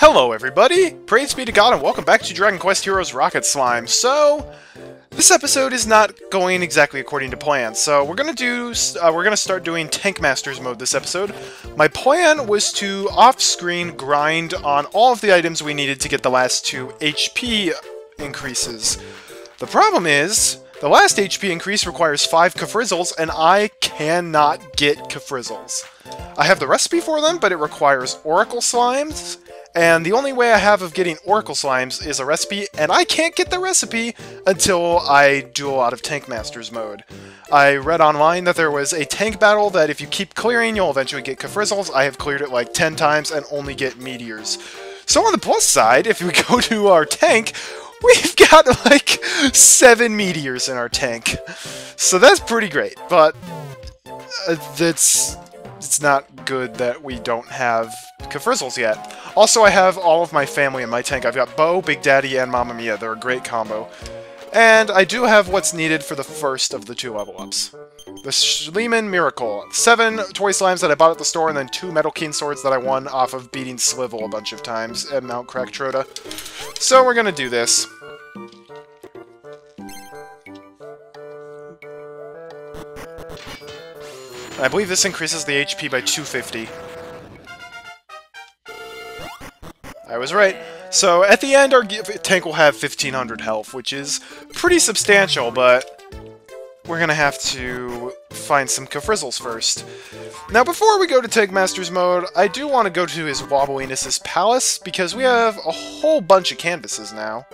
Hello everybody! Praise be to God and welcome back to Dragon Quest Heroes Rocket Slime. So, this episode is not going exactly according to plan, so we're gonna do, uh, we're gonna start doing Tank Masters mode this episode. My plan was to off-screen grind on all of the items we needed to get the last two HP increases. The problem is, the last HP increase requires 5 Kafrizzles, and I cannot get Kafrizzles. I have the recipe for them, but it requires Oracle Slimes, and the only way I have of getting Oracle Slimes is a recipe, and I can't get the recipe until I do a lot of Tank Masters mode. I read online that there was a tank battle that if you keep clearing, you'll eventually get Kafrizzles. I have cleared it like 10 times and only get Meteors. So on the plus side, if we go to our tank, we've got like 7 Meteors in our tank. So that's pretty great, but uh, that's it's not good that we don't have Kafrizzles yet. Also, I have all of my family in my tank. I've got Bo, Big Daddy, and Mamma Mia. They're a great combo. And I do have what's needed for the first of the two level ups. The Schliemann Miracle. Seven toy slimes that I bought at the store, and then two Metal King swords that I won off of beating Slivel a bunch of times at Mount Krakatroda. So we're gonna do this. I believe this increases the HP by 250. I was right. So at the end, our tank will have 1500 health, which is pretty substantial, but we're gonna have to find some Kafrizzles first. Now, before we go to Tank Masters mode, I do want to go to his Wobbliness's Palace, because we have a whole bunch of canvases now.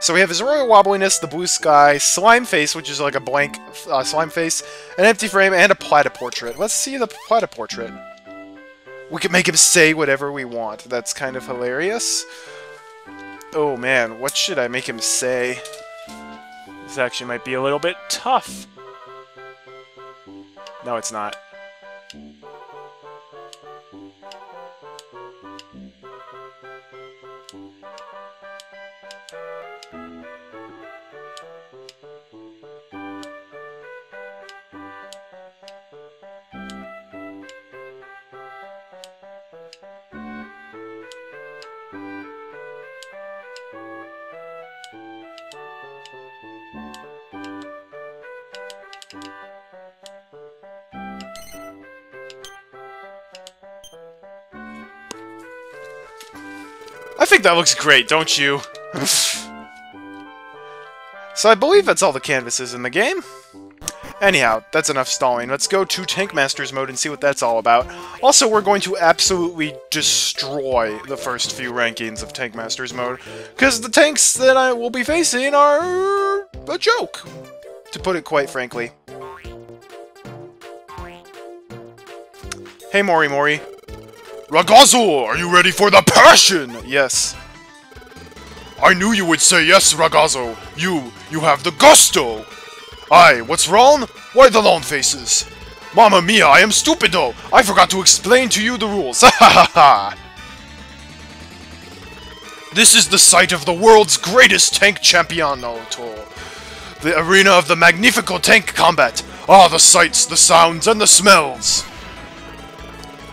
So we have his Royal Wobbliness, the Blue Sky, Slime Face, which is like a blank uh, slime face, an empty frame, and a Plata portrait. Let's see the Plata portrait. We can make him say whatever we want. That's kind of hilarious. Oh man, what should I make him say? This actually might be a little bit tough. No, it's not. That looks great, don't you? so I believe that's all the canvases in the game. Anyhow, that's enough stalling. Let's go to Tank Masters mode and see what that's all about. Also, we're going to absolutely destroy the first few rankings of Tank Masters mode, because the tanks that I will be facing are a joke, to put it quite frankly. Hey, Mori Mori. Ragazzo, are you ready for the passion? Yes. I knew you would say yes, Ragazzo. You, you have the gusto. Aye, what's wrong? Why the long faces? Mamma mia, I am stupido! I forgot to explain to you the rules. Ha ha ha! This is the site of the world's greatest tank championato. The arena of the magnifico tank combat. Ah, the sights, the sounds, and the smells.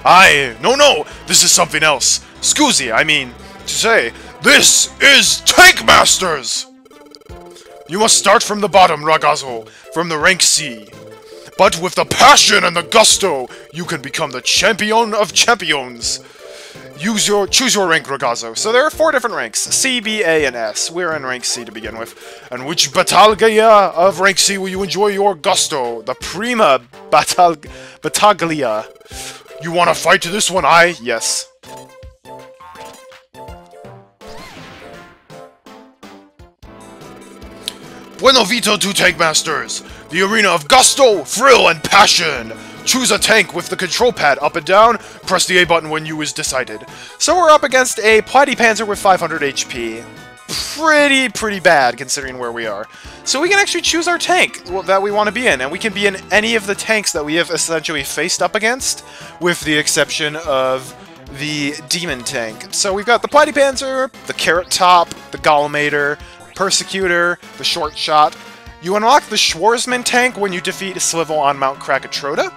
Aye, no, no, this is something else. Scusi, I mean, to say, this is Tank Masters! You must start from the bottom, Ragazzo, from the rank C. But with the passion and the gusto, you can become the champion of champions. Use your choose your rank, Ragazzo. So there are four different ranks: C, B, A, and S. We're in rank C to begin with. And which battaglia of rank C will you enjoy your gusto? The prima battag battaglia. You want to fight to this one? I yes. Bueno Vito to Tank Masters! The arena of gusto, thrill, and passion! Choose a tank with the control pad up and down, press the A button when you is decided. So we're up against a Platypanzer with 500 HP. Pretty, pretty bad considering where we are. So we can actually choose our tank that we want to be in, and we can be in any of the tanks that we have essentially faced up against, with the exception of the Demon Tank. So we've got the Platypanzer, the Carrot Top, the Golemator, Persecutor, the Short Shot. You unlock the Schwarzman tank when you defeat Slivel on Mount Krakatoa.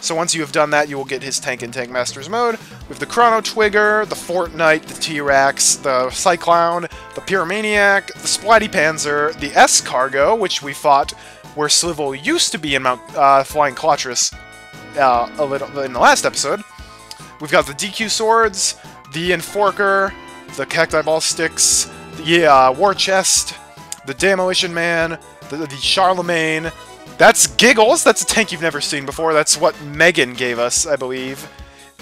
So once you have done that, you will get his Tank and Tank Masters mode with the Chrono Trigger, the Fortnite, the T-Rex, the Cyclone, the Pyromaniac, the Splatty Panzer, the S-Cargo, which we fought where Slivel used to be in Mount uh, Flying Colossus uh, a little in the last episode. We've got the DQ Swords, the Enforker, the Cacti Ball Sticks, the uh, War Chest, the Demolition Man, the, the Charlemagne, that's Giggles. That's a tank you've never seen before. That's what Megan gave us, I believe,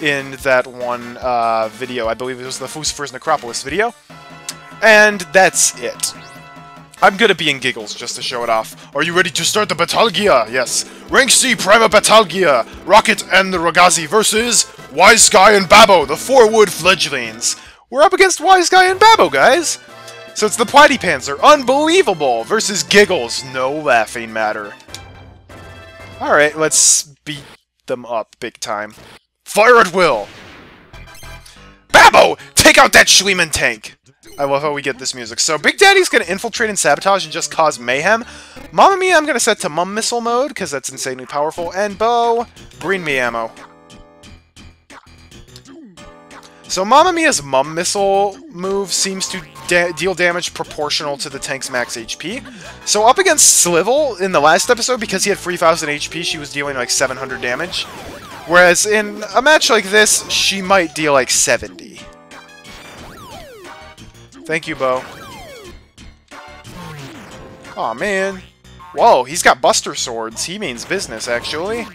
in that one uh, video. I believe it was the Flucifer's Necropolis video. And that's it. I'm good at being Giggles, just to show it off. Are you ready to start the Batalgia? Yes. Rank C Prima Batalgia. Rocket and the Ragazzi versus Wise Guy and Babbo, the four wood fledglings. We're up against Wise Guy and Babbo, guys. So it's the Platy Panzer, unbelievable, versus Giggles, no laughing matter. Alright, let's beat them up big time. Fire at will! Babbo! Take out that Schliemann tank! I love how we get this music. So Big Daddy's gonna infiltrate and sabotage and just cause mayhem. Mamma Mia I'm gonna set to Mum Missile mode, because that's insanely powerful. And Bo, bring me ammo. So Mamma Mia's Mum Missile move seems to da deal damage proportional to the tank's max HP. So up against Slivel in the last episode, because he had 3000 HP, she was dealing like 700 damage. Whereas in a match like this, she might deal like 70. Thank you, Bo. Aw, oh, man. Whoa, he's got Buster Swords. He means business, actually.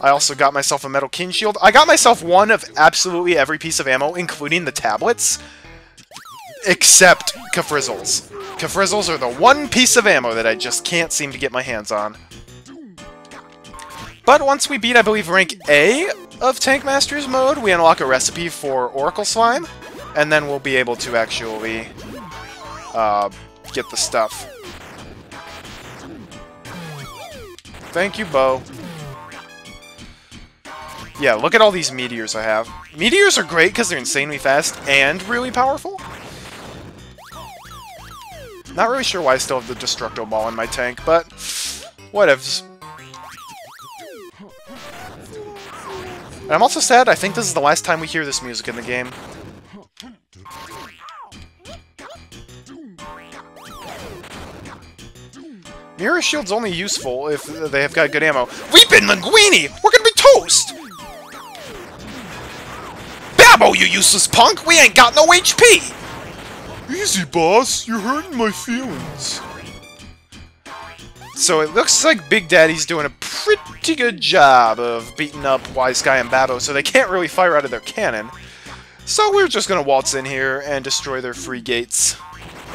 I also got myself a Metal King Shield. I got myself one of absolutely every piece of ammo, including the tablets, except Kafrizzles. Kafrizzles are the one piece of ammo that I just can't seem to get my hands on. But once we beat, I believe, rank A of Tank Masters mode, we unlock a recipe for Oracle Slime, and then we'll be able to actually uh, get the stuff. Thank you, Bo. Yeah, look at all these meteors I have. Meteors are great because they're insanely fast and really powerful. Not really sure why I still have the Destructo Ball in my tank, but whatevs. And I'm also sad, I think this is the last time we hear this music in the game. Mirror Shield's only useful if they have got good ammo. Weepin' Linguini! We're gonna be toast! Babbo, you useless punk! We ain't got no HP! Easy, boss. You're hurting my feelings. So it looks like Big Daddy's doing a pretty good job of beating up Wise Guy and Babbo, so they can't really fire out of their cannon. So we're just gonna waltz in here and destroy their free gates.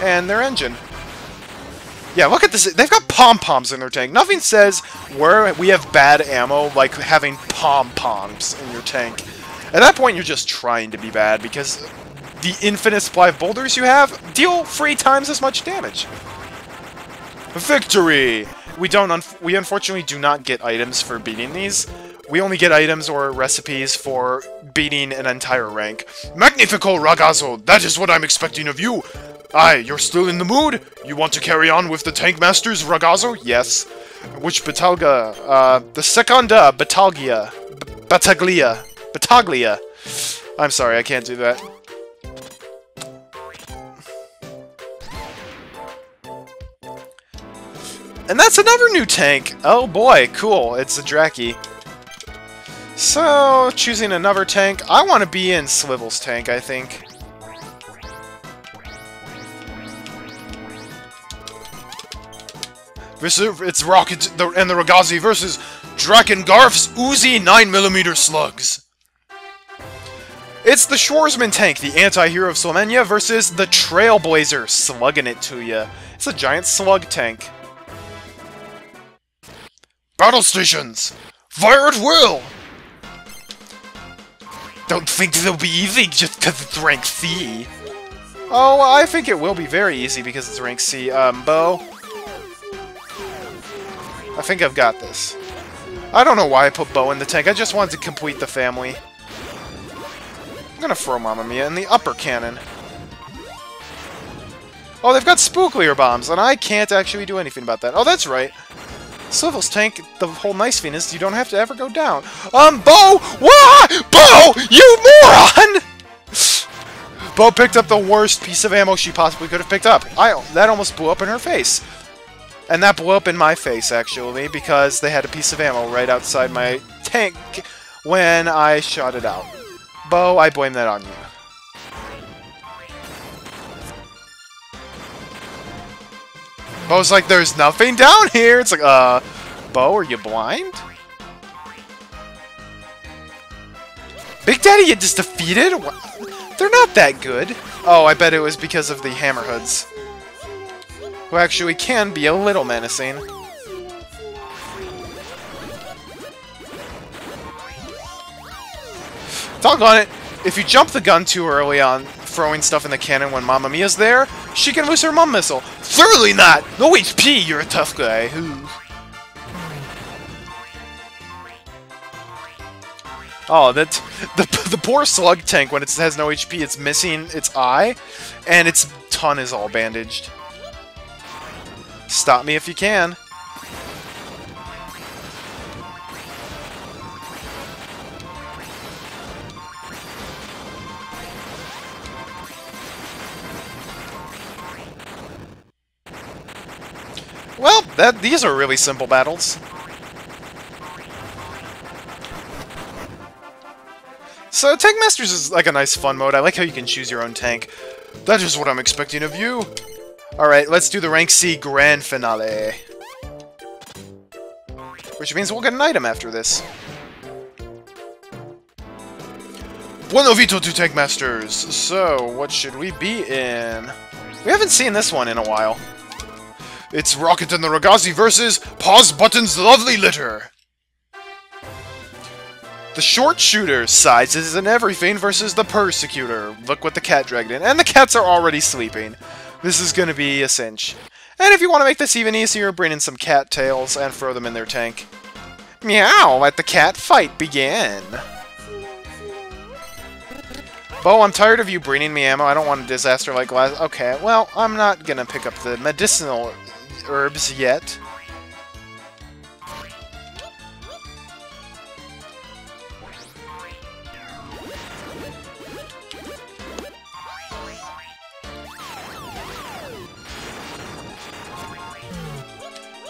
And their engine. Yeah, look at this. They've got pom-poms in their tank. Nothing says where we have bad ammo like having pom-poms in your tank. At that point, you're just trying to be bad, because the infinite supply of boulders you have deal three times as much damage. Victory! We don't. Un we unfortunately do not get items for beating these. We only get items or recipes for beating an entire rank. Magnifico, Ragazzo! That is what I'm expecting of you! Aye, you're still in the mood? You want to carry on with the Tank Masters, Ragazzo? Yes. Which Batalga? Uh, the Seconda Batalgia. Bataglia. Bataglia. I'm sorry, I can't do that. And that's another new tank! Oh boy, cool, it's a Dracky. So, choosing another tank, I want to be in Swivel's tank, I think. It's Rocket and the Ragazzi versus Drakengolf's Uzi 9mm slugs. It's the Schwarzman tank, the anti-hero of Slovenia, versus the Trailblazer, slugging it to ya. It's a giant slug tank. Battle stations! Fire at will! Don't think they'll be easy just because it's rank C. Oh, I think it will be very easy because it's rank C. Um, Bo? I think I've got this. I don't know why I put Bo in the tank, I just wanted to complete the family. Gonna throw Mamma Mia in the upper cannon. Oh, they've got Spooklier bombs, and I can't actually do anything about that. Oh, that's right. Swivel's tank, the whole nice thing is you don't have to ever go down. Um, Bo! Wah! Bo! You moron! Bo picked up the worst piece of ammo she possibly could have picked up. I That almost blew up in her face. And that blew up in my face, actually, because they had a piece of ammo right outside my tank when I shot it out. Bo, I blame that on you. Bo's like, there's nothing down here! It's like, uh, Bo, are you blind? Big Daddy you just defeated? They're not that good. Oh, I bet it was because of the Hammerhoods. Who actually can be a little menacing. Doggone it! If you jump the gun too early on throwing stuff in the cannon when Mamma Mia's there, she can lose her mum missile. Thoroughly not! No HP, you're a tough guy. Ooh. Oh, that the the poor slug tank when it has no HP, it's missing its eye, and its ton is all bandaged. Stop me if you can. Well, that these are really simple battles. So, Tank Masters is like a nice fun mode. I like how you can choose your own tank. That is what I'm expecting of you. Alright, let's do the Rank C Grand Finale. Which means we'll get an item after this. Buenovito to Tank Masters! So, what should we be in? We haven't seen this one in a while. It's Rocket and the Ragazzi versus Pause Button's Lovely Litter! The short shooter, sizes and everything versus the persecutor. Look what the cat dragged in. And the cats are already sleeping. This is going to be a cinch. And if you want to make this even easier, bring in some cat tails and throw them in their tank. Meow, let the cat fight begin. Bo, I'm tired of you bringing me ammo. I don't want a disaster like last... Okay, well, I'm not to pick up the medicinal herbs yet.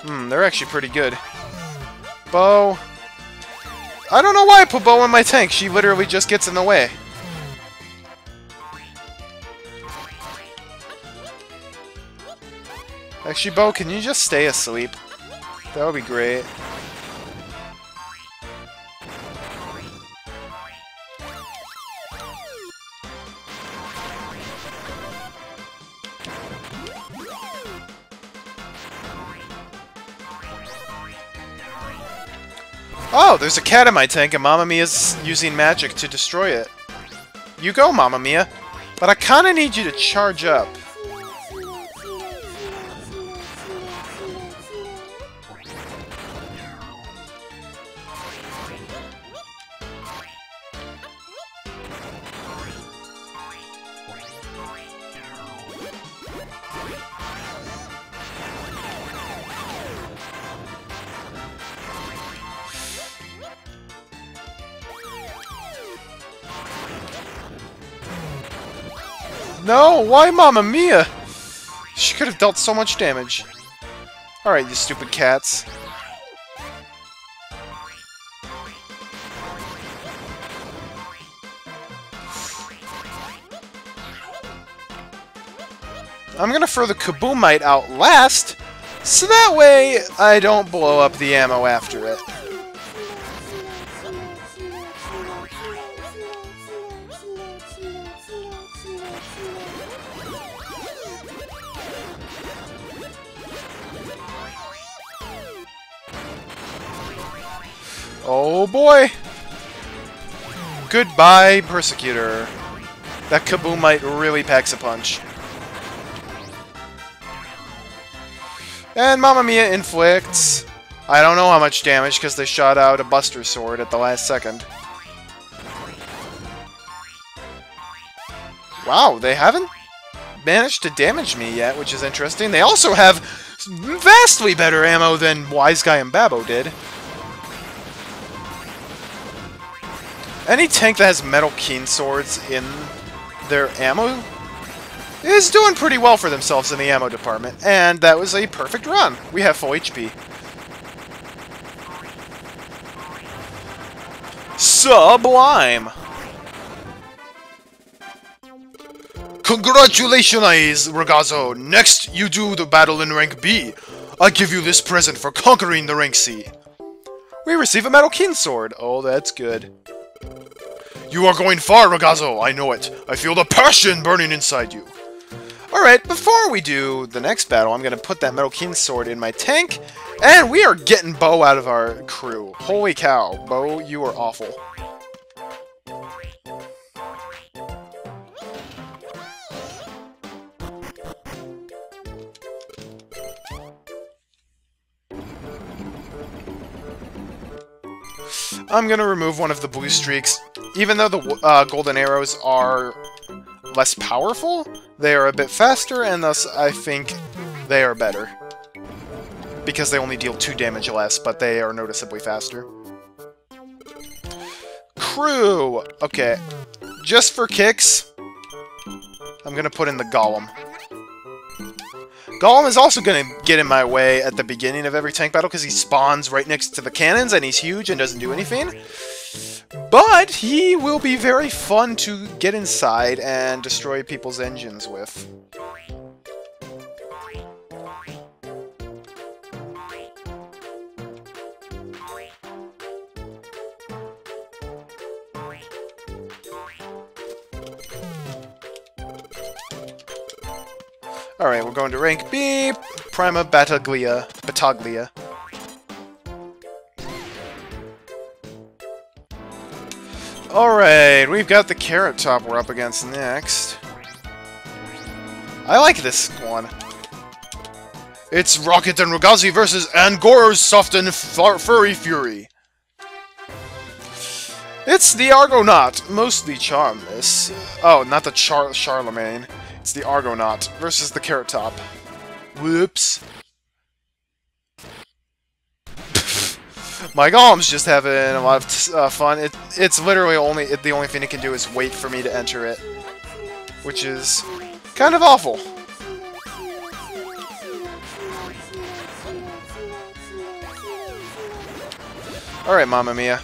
Hmm, they're actually pretty good. Bo... I don't know why I put Bo in my tank. She literally just gets in the way. Actually, Bo, can you just stay asleep? That would be great. Oh, there's a cat in my tank and Mamma Mia's using magic to destroy it. You go, Mamma Mia. But I kinda need you to charge up. Why Mamma Mia? She could have dealt so much damage. Alright, you stupid cats. I'm gonna throw the Kaboomite out last, so that way I don't blow up the ammo after it. Oh boy! Goodbye, Persecutor. That Kaboomite really packs a punch. And Mamma Mia inflicts... I don't know how much damage because they shot out a Buster Sword at the last second. Wow, they haven't managed to damage me yet, which is interesting. They also have vastly better ammo than Wise Guy and Babbo did. Any tank that has metal King swords in their ammo is doing pretty well for themselves in the ammo department, and that was a perfect run. We have full HP. Sublime! Congratulations, Ragazzo! Next, you do the battle in rank B. I give you this present for conquering the rank C. We receive a metal King sword. Oh, that's good. You are going far, Ragazzo, I know it. I feel the passion burning inside you. Alright, before we do the next battle, I'm going to put that Metal King Sword in my tank, and we are getting Bo out of our crew. Holy cow, Bo, you are awful. I'm going to remove one of the blue streaks. Even though the uh, golden arrows are less powerful, they are a bit faster, and thus I think they are better. Because they only deal 2 damage less, but they are noticeably faster. Crew! Okay, just for kicks, I'm gonna put in the Golem. Golem is also going to get in my way at the beginning of every tank battle because he spawns right next to the cannons and he's huge and doesn't do anything. But he will be very fun to get inside and destroy people's engines with. Alright, we're going to rank B, Prima Battaglia. Battaglia. Alright, we've got the Carrot Top we're up against next. I like this one. It's Rocket and Ragazzi versus Angoro's Soft and Furry Fury. It's the Argonaut, mostly charmless. Oh, not the Char Charlemagne. It's the Argonaut versus the Carrot Top. Whoops. My Golem's just having a lot of uh, fun. It, it's literally only it, the only thing it can do is wait for me to enter it, which is kind of awful. Alright, Mamma Mia.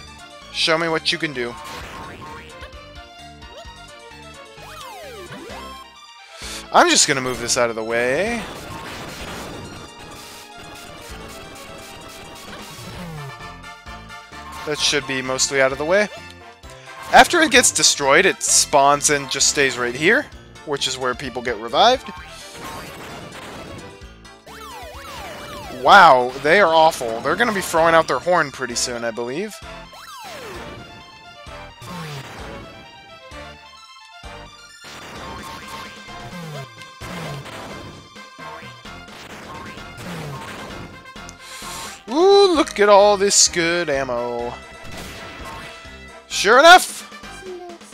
Show me what you can do. I'm just gonna move this out of the way. That should be mostly out of the way. After it gets destroyed, it spawns and just stays right here, which is where people get revived. Wow, they are awful. They're going to be throwing out their horn pretty soon, I believe. Look at all this good ammo. Sure enough,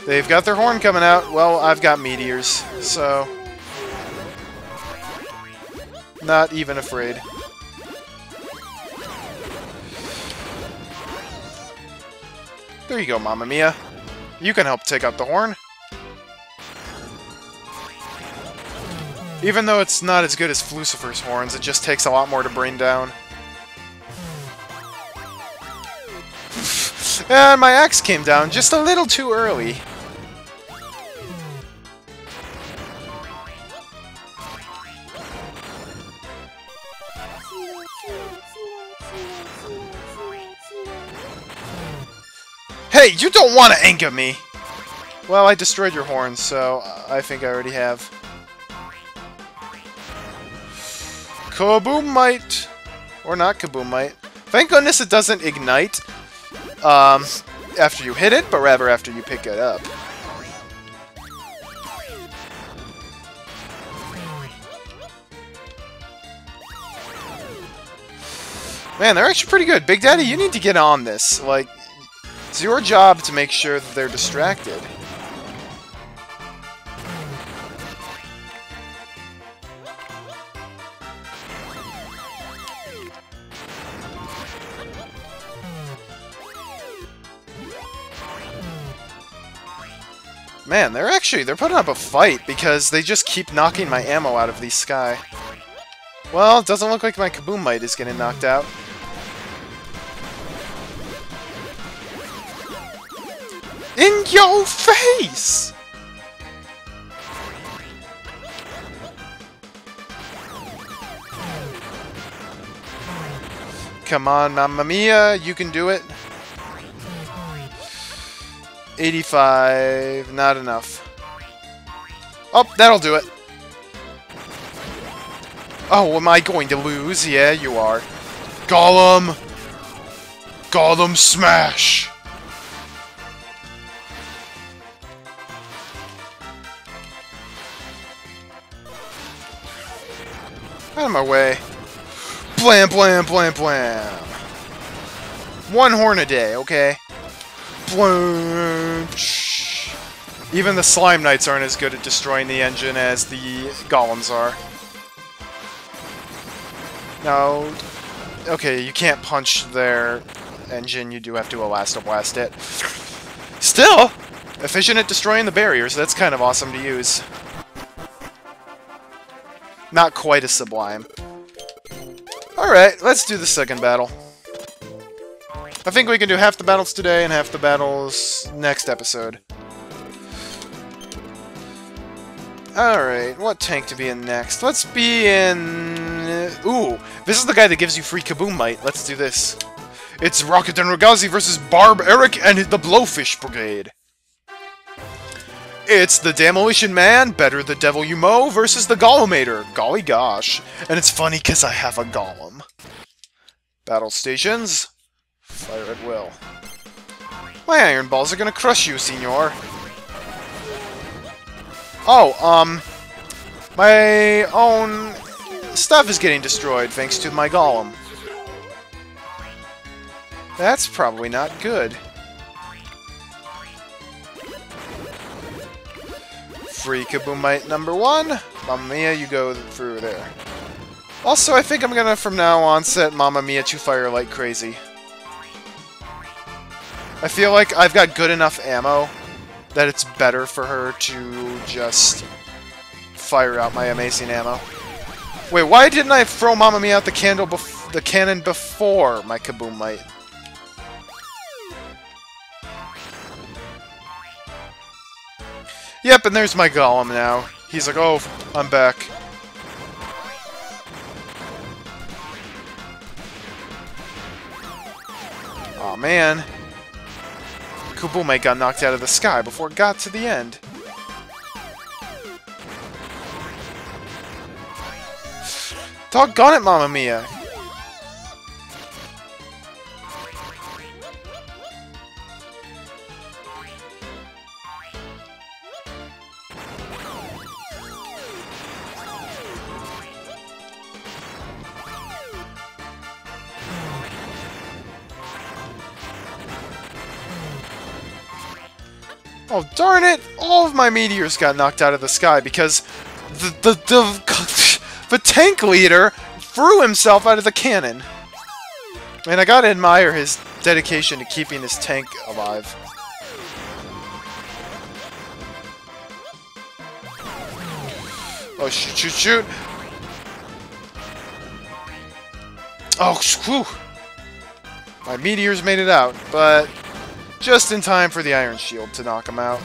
they've got their horn coming out. Well, I've got meteors, so... Not even afraid. There you go, Mamma Mia. You can help take out the horn. Even though it's not as good as Flucifer's horns, it just takes a lot more to bring down. And my axe came down just a little too early. Hey, you don't want to anger me! Well, I destroyed your horns, so uh, I think I already have. Kaboom might! Or not Kaboom might. Thank goodness it doesn't ignite, um, after you hit it, but rather after you pick it up. Man, they're actually pretty good. Big Daddy, you need to get on this. Like, it's your job to make sure that they're distracted. Man, they're actually, they're putting up a fight because they just keep knocking my ammo out of the sky. Well, it doesn't look like my Kaboomite is getting knocked out. In your face! Come on, Mamma Mia, you can do it. 85, not enough. Oh, that'll do it. Oh, am I going to lose? Yeah, you are. Golem! Golem smash! Out of my way. Blam, blam, blam, blam. One horn a day, okay? Even the Slime Knights aren't as good at destroying the engine as the Golems are. No. Okay, you can't punch their engine, you do have to Elastoblast it. Still! Efficient at destroying the barriers, that's kind of awesome to use. Not quite as sublime. Alright, let's do the second battle. I think we can do half the battles today and half the battles next episode. Alright, what tank to be in next? Let's be in... Uh, ooh, this is the guy that gives you free Kaboomite. Let's do this. It's Rocket and Ragazi versus Barb, Eric, and the Blowfish Brigade. It's the Demolition Man, Better the Devil You Mow, versus the Golemator. Golly gosh. And it's funny because I have a Golem. Battle stations. Fire at will. My iron balls are gonna crush you, senor. Oh, um... My own stuff is getting destroyed thanks to my golem. That's probably not good. Free Kaboomite number one. Mamma Mia, you go through there. Also, I think I'm gonna, from now on, set Mamma Mia to fire like crazy. I feel like I've got good enough ammo that it's better for her to just fire out my amazing ammo. Wait, why didn't I throw Mamma Mia out the candle the cannon before my Kaboomite? Yep, and there's my golem now. He's like, oh, I'm back. oh, man. Kaboomite got knocked out of the sky before it got to the end. Doggone it, Mamma Mia! Oh, darn it! All of my meteors got knocked out of the sky because the, the, the, the tank leader threw himself out of the cannon. And I gotta admire his dedication to keeping his tank alive. Oh, shoot, shoot, shoot! Oh, whew! My meteors made it out, but just in time for the Iron Shield to knock him out.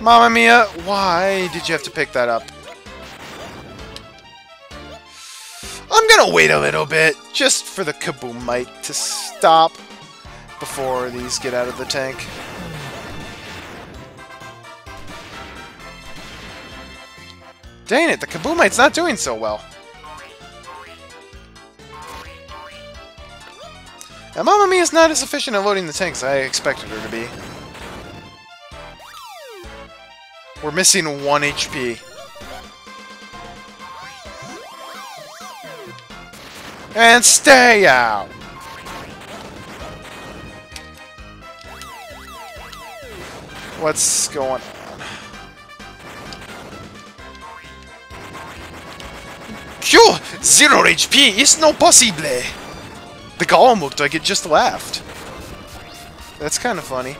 Mamma Mia, why did you have to pick that up? I'm gonna wait a little bit, just for the Kaboomite to stop before these get out of the tank. Dang it, the Kaboomite's not doing so well. And Mamma Mia is not as efficient at loading the tanks as I expected her to be. We're missing 1 HP. And stay out! What's going on? Zero HP is no possible! The golem looked like it just laughed. That's kind of funny.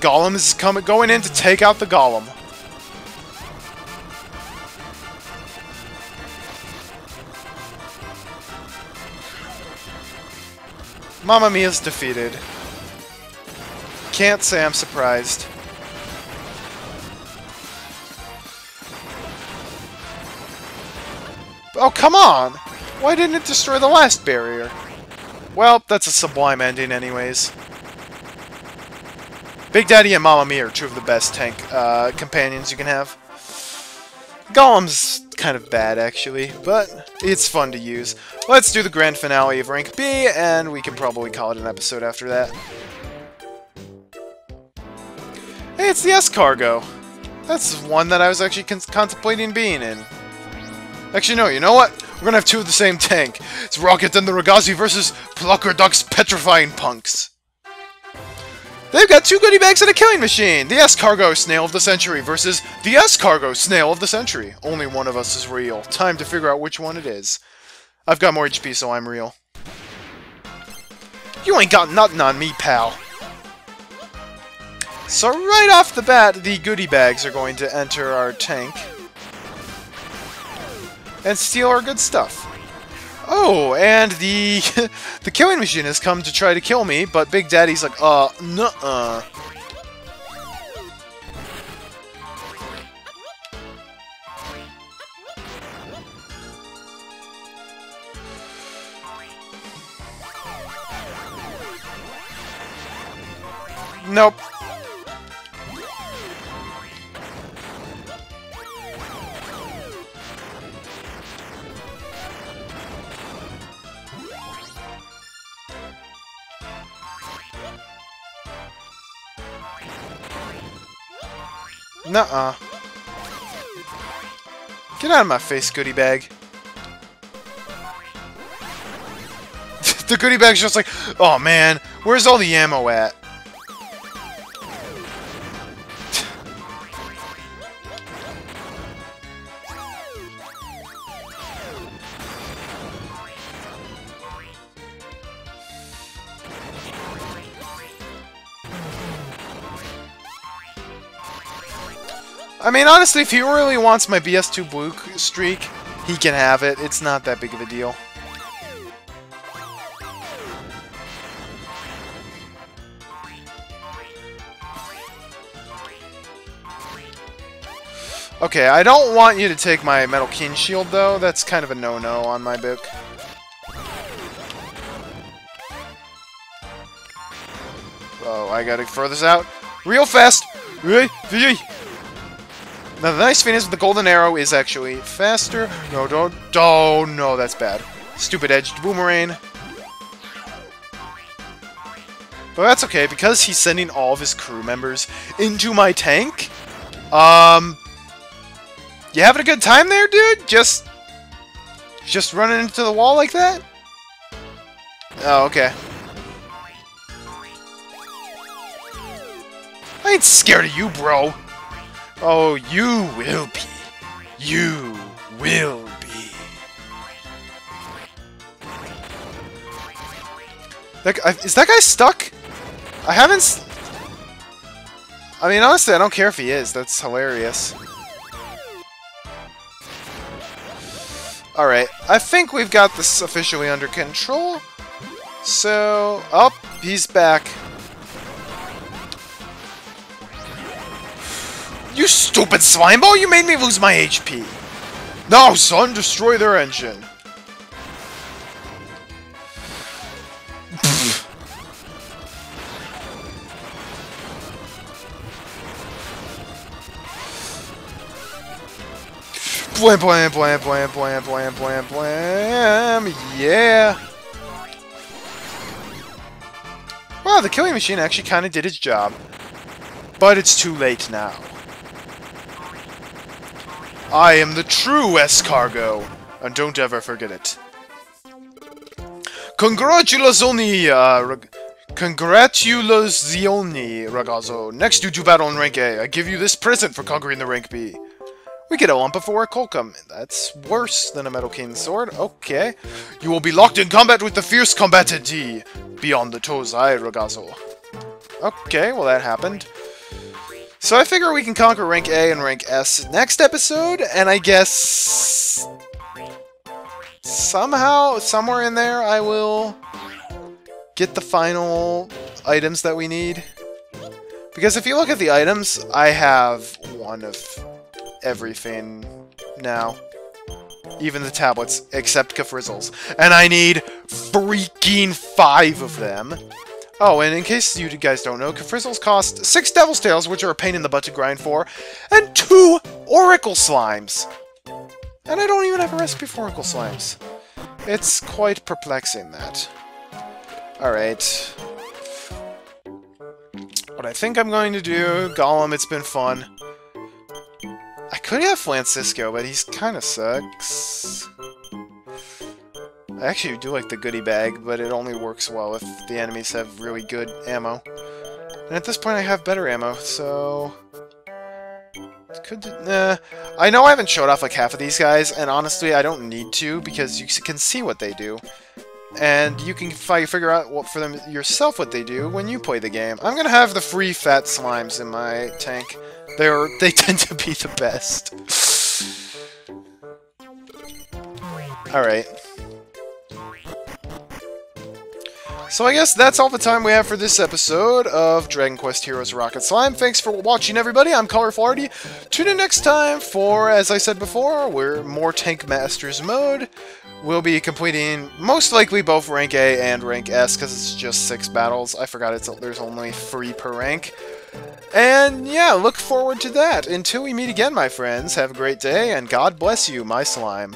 Golem is coming, going in to take out the golem. Mamma Mia's defeated. Can't say I'm surprised. Oh, come on! Why didn't it destroy the last barrier? Well, that's a sublime ending anyways. Big Daddy and Mamma Mia are two of the best tank uh, companions you can have. Golem's kind of bad, actually, but it's fun to use. Let's do the grand finale of Rank B, and we can probably call it an episode after that. Hey, it's the S-Cargo. That's one that I was actually contemplating being in. Actually, no, you know what? We're gonna have two of the same tank. It's Rocket and the Ragazzi versus Plucker Duck's Petrifying Punks. They've got two goodie bags and a killing machine! The S-Cargo Snail of the Century versus the S-Cargo Snail of the Century. Only one of us is real. Time to figure out which one it is. I've got more HP, so I'm real. You ain't got nothing on me, pal. So right off the bat, the goodie bags are going to enter our tank. And steal our good stuff. Oh, and the the killing machine has come to try to kill me, but Big Daddy's like, uh, nuh-uh. Nope. Nuh-uh. Get out of my face, goodie bag. the goodie bag's just like, oh man, where's all the ammo at? Mean, honestly, if he really wants my BS2 blue streak, he can have it. It's not that big of a deal. Okay, I don't want you to take my Metal King Shield, though. That's kind of a no-no on my book. Oh, I gotta throw this out real fast! Now, the nice thing is the golden arrow is actually faster. No, don't... Oh, no, that's bad. Stupid edged boomerang. But that's okay, because he's sending all of his crew members into my tank. Um... You having a good time there, dude? Just... Just running into the wall like that? Oh, okay. I ain't scared of you, bro. Oh, you will be. You will be. Is that guy stuck? I haven't... I mean, honestly, I don't care if he is. That's hilarious. Alright, I think we've got this officially under control. So... Oh, he's back. You stupid slime slimeball! You made me lose my HP! No, son! Destroy their engine! Blam, blam, blam, blam, blam, blam, blam, blam. Yeah. Wow, the killing machine actually kind of did its job. But it's too late now. I am the true S-Cargo, and don't ever forget it. Congratulazioni, uh, Congratulazioni, Ragazzo. Next you do battle in rank A. I give you this present for conquering the rank B. We get a lump of orichalcum. That's worse than a Metal King sword. Okay. You will be locked in combat with the fierce combatantee beyond the Tozai Ragazzo. Okay, well that happened. So I figure we can conquer rank A and rank S next episode, and I guess... Somehow, somewhere in there, I will get the final items that we need. Because if you look at the items, I have one of everything now. Even the tablets, except Kafrizzles. And I need freaking five of them. Oh, and in case you guys don't know, Kafrizzles cost six Devil's Tails, which are a pain in the butt to grind for, and two Oracle Slimes. And I don't even have a recipe for Oracle Slimes. It's quite perplexing, that. Alright. What I think I'm going to do, Golem, it's been fun. I could have Francisco, but he's kind of sucks. I actually do like the goodie bag, but it only works well if the enemies have really good ammo. And at this point I have better ammo, so... Could nah. I know I haven't showed off like half of these guys, and honestly I don't need to, because you can see what they do. And you can figure out what for them yourself what they do when you play the game. I'm gonna have the free fat slimes in my tank. They're they tend to be the best. Alright. So I guess that's all the time we have for this episode of Dragon Quest Heroes Rocket Slime. Thanks for watching, everybody. I'm Colorful Arty. Tune in next time for, as I said before, we're more Tank Masters mode. We'll be completing most likely both rank A and rank S because it's just six battles. I forgot it's there's only three per rank. And yeah, look forward to that. Until we meet again, my friends, have a great day, and God bless you, my slime.